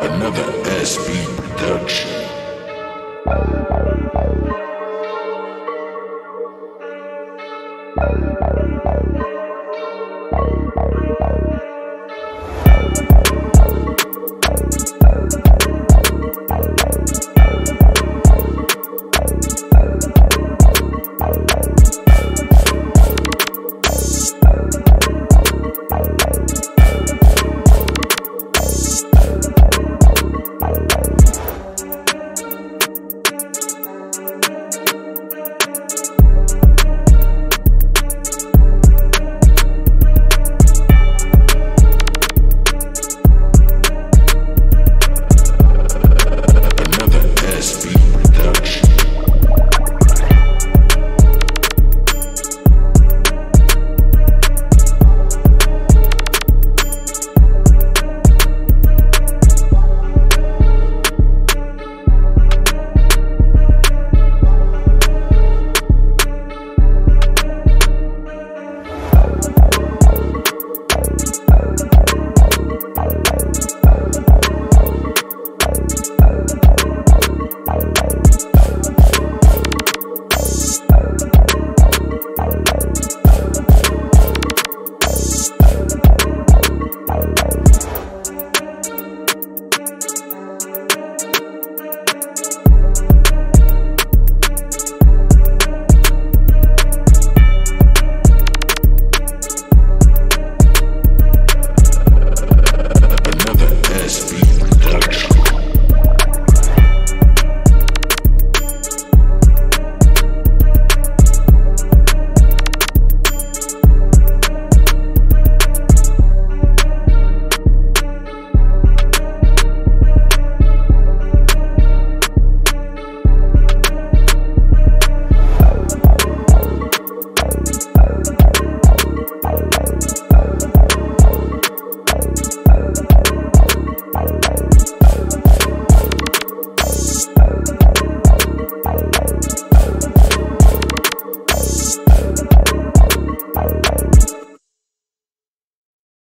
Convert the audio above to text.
Another SB production.